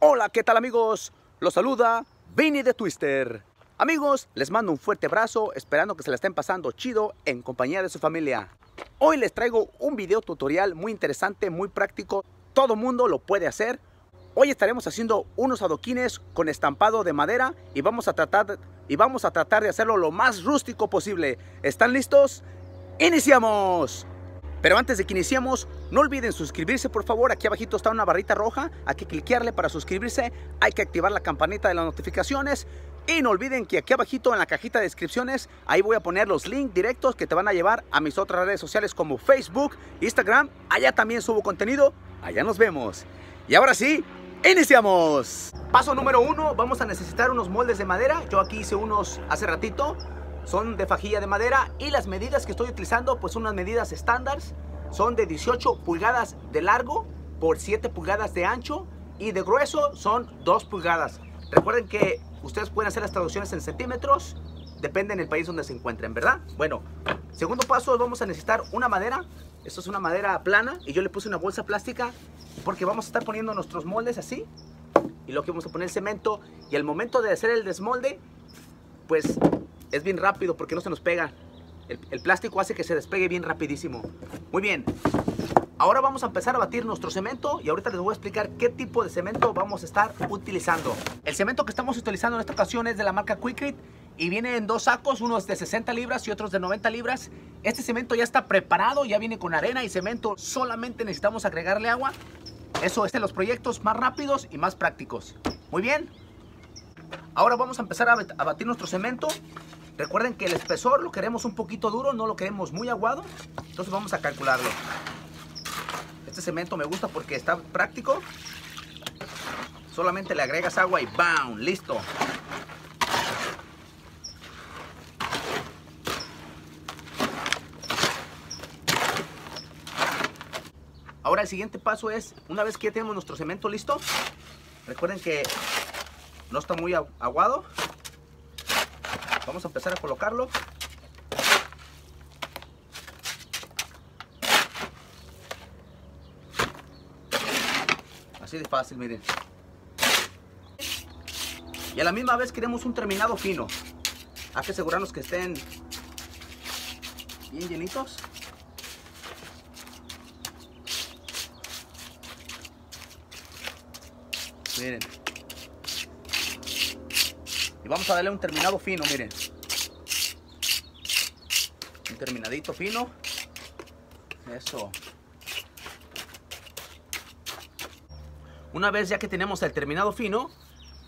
Hola, ¿qué tal amigos? Los saluda Vinny de Twister. Amigos, les mando un fuerte abrazo, esperando que se la estén pasando chido en compañía de su familia. Hoy les traigo un video tutorial muy interesante, muy práctico. Todo mundo lo puede hacer. Hoy estaremos haciendo unos adoquines con estampado de madera y vamos a tratar y vamos a tratar de hacerlo lo más rústico posible. ¿Están listos? ¡Iniciamos! Pero antes de que iniciemos, no olviden suscribirse por favor, aquí abajito está una barrita roja, hay que cliquearle para suscribirse, hay que activar la campanita de las notificaciones. Y no olviden que aquí abajito en la cajita de descripciones, ahí voy a poner los links directos que te van a llevar a mis otras redes sociales como Facebook, Instagram, allá también subo contenido, allá nos vemos. Y ahora sí, iniciamos. Paso número uno, vamos a necesitar unos moldes de madera, yo aquí hice unos hace ratito, son de fajilla de madera y las medidas que estoy utilizando pues son unas medidas estándar son de 18 pulgadas de largo por 7 pulgadas de ancho y de grueso son 2 pulgadas. Recuerden que ustedes pueden hacer las traducciones en centímetros depende del país donde se encuentren verdad bueno segundo paso vamos a necesitar una madera. Esto es una madera plana y yo le puse una bolsa plástica porque vamos a estar poniendo nuestros moldes así y luego que vamos a poner cemento. Y al momento de hacer el desmolde pues es bien rápido porque no se nos pega. El, plástico hace que se despegue bien rapidísimo. Muy bien. Ahora vamos a empezar a batir nuestro cemento y ahorita les voy a explicar qué tipo de cemento vamos a estar utilizando. El cemento que estamos utilizando en esta ocasión es de la marca Quikrete y viene en dos sacos, unos de 60 libras y otros de 90 libras. Este cemento ya está preparado, ya viene con arena y cemento. Solamente necesitamos agregarle agua. Eso es de los proyectos más rápidos y más prácticos. Muy bien. Ahora vamos a empezar a batir nuestro cemento Recuerden que el espesor lo queremos un poquito duro, no lo queremos muy aguado. Entonces vamos a calcularlo. Este cemento me gusta porque está práctico. Solamente le agregas agua y ¡bam! ¡Listo! Ahora el siguiente paso es, una vez que ya tenemos nuestro cemento listo, recuerden que no está muy aguado, Vamos a empezar a colocarlo. Así de fácil, miren. Y a la misma vez queremos un terminado fino. Hay que asegurarnos que estén bien llenitos. Miren vamos a darle un terminado fino, miren. Un terminadito fino. Eso. Una vez ya que tenemos el terminado fino,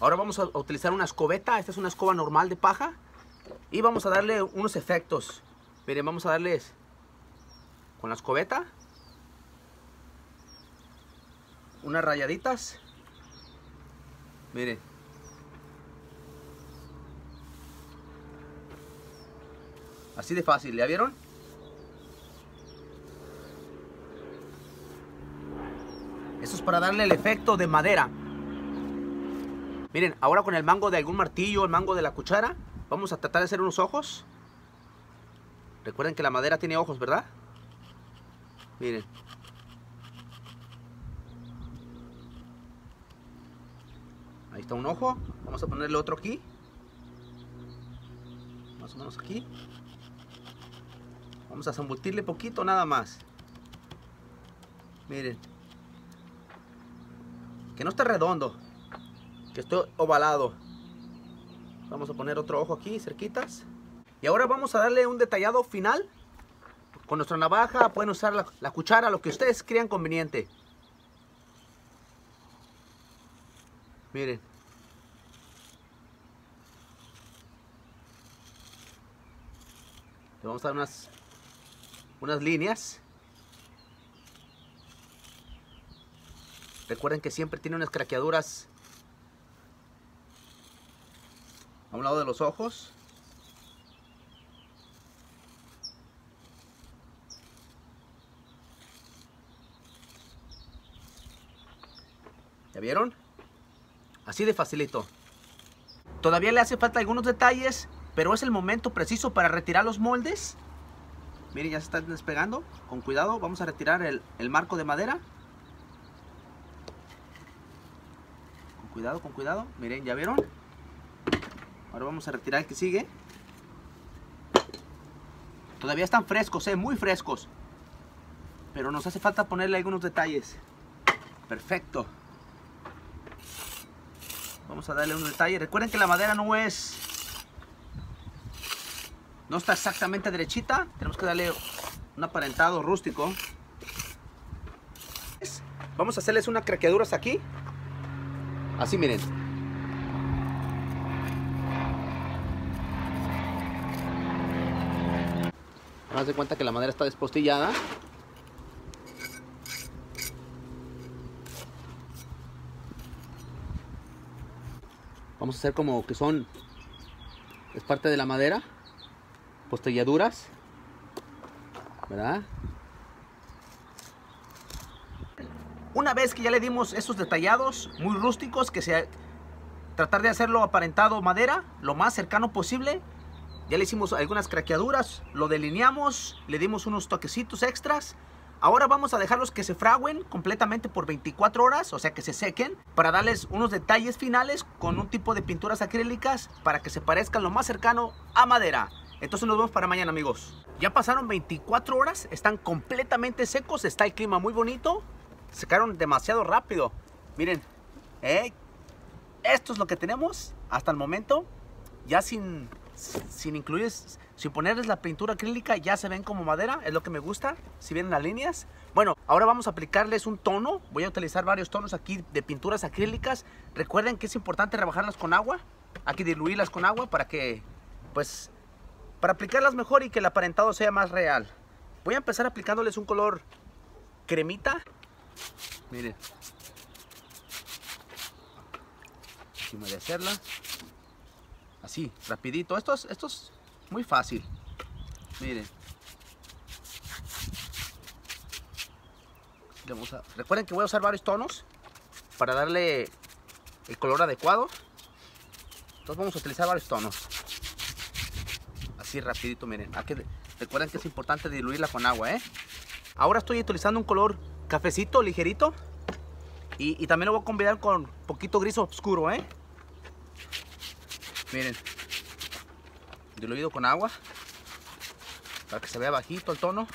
ahora vamos a utilizar una escobeta. Esta es una escoba normal de paja. Y vamos a darle unos efectos. Miren, vamos a darles con la escobeta. Unas rayaditas. Miren. Así de fácil, ¿ya vieron? Esto es para darle el efecto de madera. Miren, ahora con el mango de algún martillo, el mango de la cuchara, vamos a tratar de hacer unos ojos. Recuerden que la madera tiene ojos, ¿verdad? Miren. Ahí está un ojo. Vamos a ponerle otro aquí. Más o menos aquí. Vamos a zambutirle poquito nada más. Miren. Que no esté redondo. Que esté ovalado. Vamos a poner otro ojo aquí, cerquitas. Y ahora vamos a darle un detallado final. Con nuestra navaja, pueden usar la, la cuchara, lo que ustedes crean conveniente. Miren. Le vamos a dar unas unas líneas. Recuerden que siempre tiene unas craqueaduras a un lado de los ojos. ¿Ya vieron? Así de facilito. Todavía le hace falta algunos detalles, pero es el momento preciso para retirar los moldes Miren, ya se está despegando. Con cuidado, vamos a retirar el, marco de madera. cuidado, con cuidado. Miren, ¿ya vieron? Ahora vamos a retirar el que sigue. Todavía están frescos, eh, muy frescos. Pero nos hace falta ponerle algunos detalles. Perfecto. Vamos a darle un detalle. Recuerden que la madera no es... No está exactamente derechita. Tenemos que darle un aparentado rústico. Vamos a hacerles unas craqueaduras aquí. Así miren. Haz de cuenta que la madera está despostillada. Vamos a hacer como que son, es parte de la madera, postilladuras, ¿verdad? Una vez que ya le dimos esos detallados muy rústicos, que se tratar de hacerlo aparentado madera, lo más cercano posible. Ya le hicimos algunas craqueaduras, lo delineamos, le dimos unos toquecitos extras Ahora vamos a dejarlos que se fraguen completamente por 24 horas, o sea que se sequen, para darles unos detalles finales con un tipo de pinturas acrílicas para que se parezcan lo más cercano a madera. Entonces nos vemos para mañana amigos. Ya pasaron 24 horas, están completamente secos, está el clima muy bonito, secaron demasiado rápido. Miren, eh, esto es lo que tenemos hasta el momento, ya sin, sin incluir sin ponerles la pintura acrílica ya se ven como madera, es lo que me gusta, si vienen las líneas. Bueno, ahora vamos a aplicarles un tono, voy a utilizar varios tonos aquí de pinturas acrílicas. Recuerden que es importante rebajarlas con agua, hay que diluirlas con agua para que, pues, para aplicarlas mejor y que el aparentado sea más real. Voy a empezar aplicándoles un color cremita. Miren. Encima de hacerla. Así, rapidito. Estos, estos muy fácil. Miren. Recuerden que voy a usar varios tonos para darle el color adecuado. Entonces vamos a utilizar varios tonos. Así rapidito, miren. recuerden que es importante diluirla con agua, ¿eh? Ahora estoy utilizando un color cafecito, ligerito. Y, también lo voy a combinar con poquito gris oscuro, ¿eh? Miren diluido con agua para que se vea bajito el tono.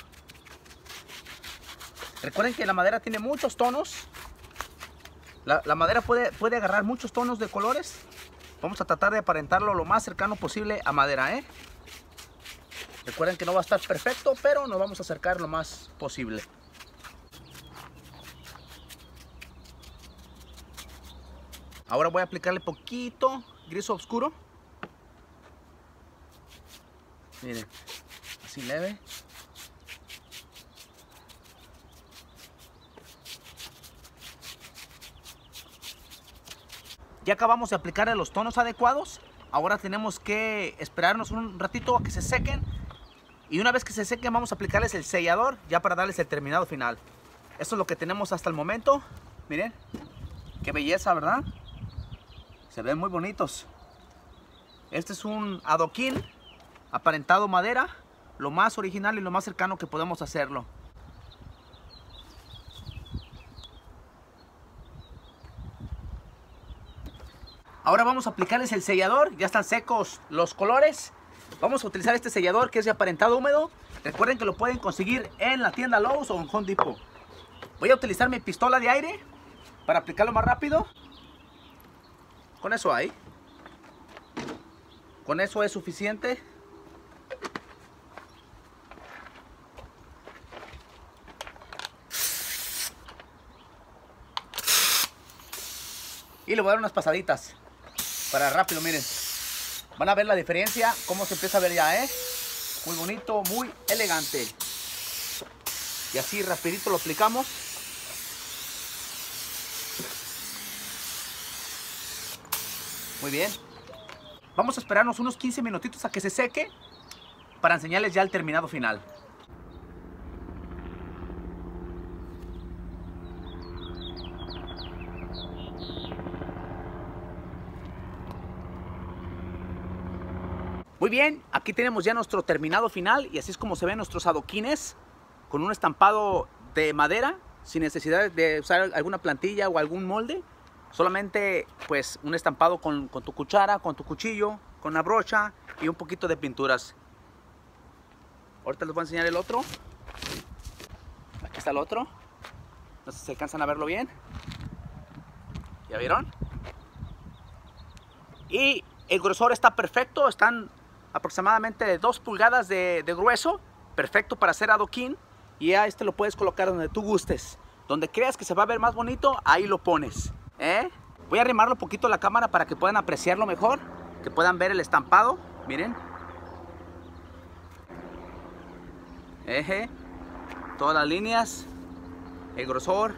Recuerden que la madera tiene muchos tonos. La, madera puede, puede agarrar muchos tonos de colores. Vamos a tratar de aparentarlo lo más cercano posible a madera, ¿eh? Recuerden que no va a estar perfecto, pero nos vamos a acercar lo más posible. Ahora voy a aplicarle poquito gris oscuro. Miren, así leve. Ya acabamos de aplicarle los tonos adecuados. Ahora tenemos que esperarnos un ratito a que se sequen. Y una vez que se sequen vamos a aplicarles el sellador ya para darles el terminado final. Esto es lo que tenemos hasta el momento. Miren, qué belleza, ¿verdad? Se ven muy bonitos. Este es un adoquín aparentado madera, lo más original y lo más cercano que podemos hacerlo. Ahora vamos a aplicarles el sellador, ya están secos los colores. Vamos a utilizar este sellador que es de aparentado húmedo. Recuerden que lo pueden conseguir en la tienda Lowe's o en Home Depot. Voy a utilizar mi pistola de aire para aplicarlo más rápido. Con eso hay. Con eso es suficiente. Y le voy a dar unas pasaditas para rápido, miren. Van a ver la diferencia, cómo se empieza a ver ya, ¿eh? Muy bonito, muy elegante. Y así rapidito lo aplicamos. Muy bien. Vamos a esperarnos unos 15 minutitos a que se seque para enseñarles ya el terminado final. Bien, aquí tenemos ya nuestro terminado final y así es como se ven nuestros adoquines con un estampado de madera sin necesidad de usar alguna plantilla o algún molde. Solamente pues un estampado con, con tu cuchara, con tu cuchillo, con una brocha y un poquito de pinturas. Ahorita les voy a enseñar el otro. Aquí está el otro. No sé si alcanzan a verlo bien. ¿Ya vieron? Y el grosor está perfecto. Están aproximadamente 2 pulgadas de, de grueso. Perfecto para hacer adoquín. Y a este lo puedes colocar donde tú gustes. Donde creas que se va a ver más bonito, ahí lo pones. ¿eh? Voy a arrimarlo un poquito la cámara para que puedan apreciarlo mejor. Que puedan ver el estampado. Miren. Todas las líneas. El grosor.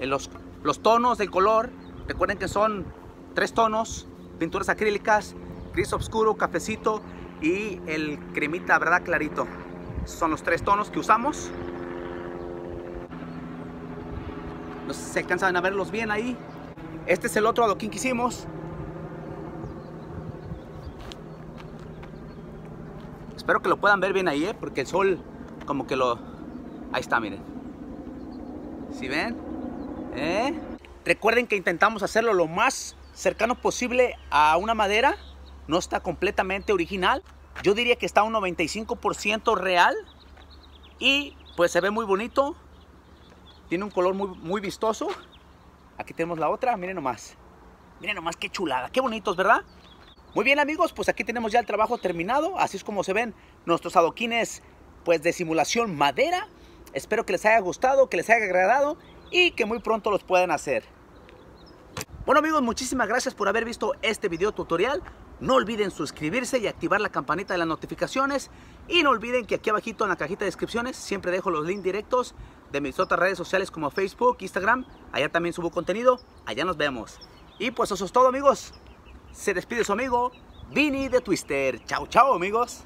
Los, los tonos del color. Recuerden que son tres tonos. Pinturas acrílicas. Gris oscuro, cafecito y el cremita, ¿verdad? Clarito. Son los tres tonos que usamos. No sé si se alcanzan a verlos bien ahí. Este es el otro adoquín que hicimos. Espero que lo puedan ver bien ahí, ¿eh? porque el sol como que lo... Ahí está, miren. ¿Sí ven? ¿Eh? Recuerden que intentamos hacerlo lo más cercano posible a una madera. No está completamente original. Yo diría que está un 95% real. Y pues se ve muy bonito. Tiene un color muy, muy vistoso. Aquí tenemos la otra, miren nomás. Miren nomás qué chulada, qué bonitos, ¿verdad? Muy bien amigos, pues aquí tenemos ya el trabajo terminado. Así es como se ven nuestros adoquines pues de simulación madera. Espero que les haya gustado, que les haya agradado y que muy pronto los puedan hacer. Bueno amigos, muchísimas gracias por haber visto este video tutorial. No olviden suscribirse y activar la campanita de las notificaciones. Y no olviden que aquí abajito en la cajita de descripciones siempre dejo los links directos de mis otras redes sociales como Facebook, Instagram. Allá también subo contenido. Allá nos vemos. Y pues eso es todo amigos. Se despide su amigo Vini de Twister. Chao, chao amigos.